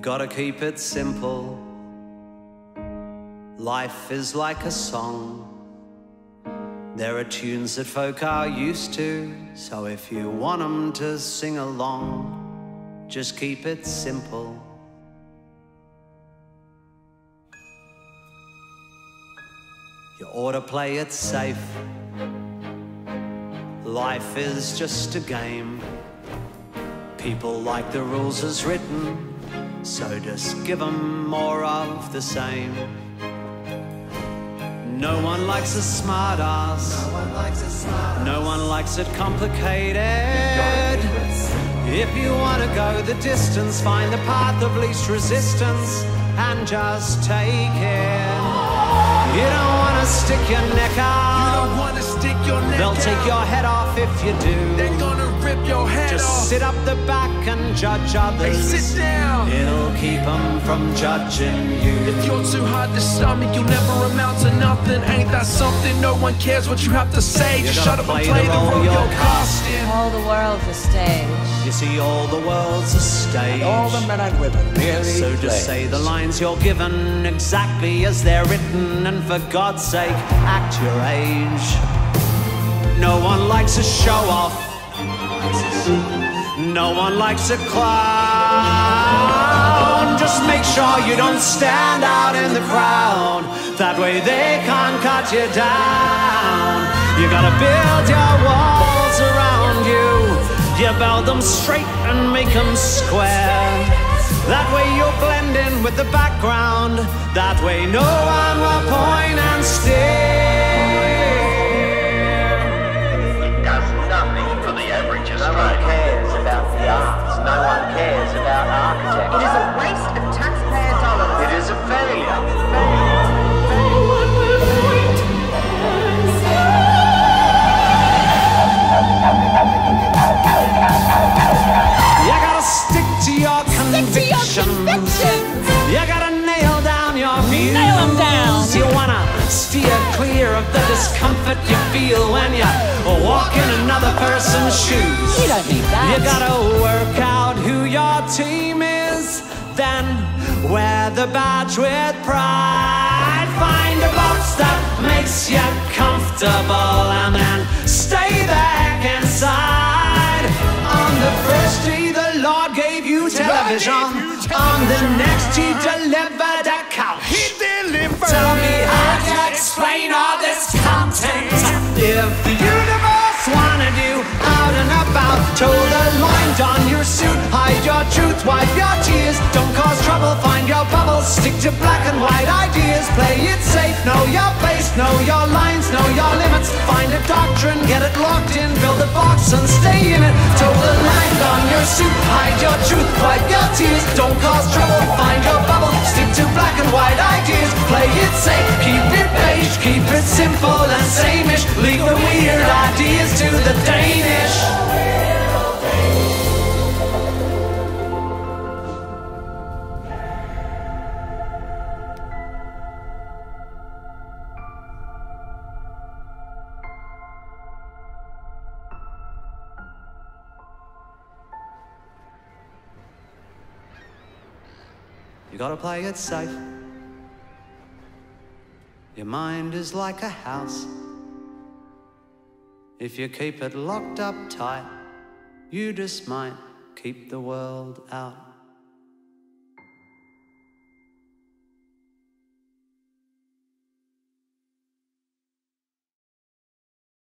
gotta keep it simple. Life is like a song. There are tunes that folk are used to, so if you want 'em to sing along, just keep it simple. You ought to play it safe. Life is just a game. People like the rules as written, so just give 'em more of the same. No one likes a smart ass. No one likes a smart No one likes it complicated. If you want to go the distance, find the path of least resistance and just take it. You don't want to stick your neck out. You don't want to stick your neck They'll take your head off if you do. They're rip your head Just off. sit up the back and judge others. Hey, sit down. It'll keep 'em from judging you. If you're too hard to stomach, you'll never amount to nothing. Ain't that something? No one cares what you have to say. You Just shut up play and play the the role role you're you're casting. All the world's a stage. You see, all the world's a stage. And All the men and women merely So just say the lines you're given exactly as they're written, and for God's sake, act your age. No one likes a show off. No one likes a clown. Just make sure you don't stand out in the crowd. That way they can't cut you down. You gotta build your walls around you. You build them straight and make them square. That way you'll blend in with the background. That way no one discomfort you feel when you walk in another person's shoes. You don't need that. You gotta work out who your team is, then wear the badge with pride. Find a box that makes you comfortable and then stay back inside. On the first day, the Lord gave you television. On the next, He truth, wipe your tears. Don't cause trouble, find your bubble, stick to black and white ideas. Play it safe, know your place, know your lines, know your limits. Find a doctrine, get it locked in, build a box and stay in it. Toe the line, don your suit, hide your truth, wipe your tears. Don't cause trouble, find your bubble, stick to black and white ideas. Play it safe, keep it beige, keep it simple and sameish. Leave the weird You gotta play it safe. Your mind is like a house. If you keep it locked up tight, you just might keep the world out.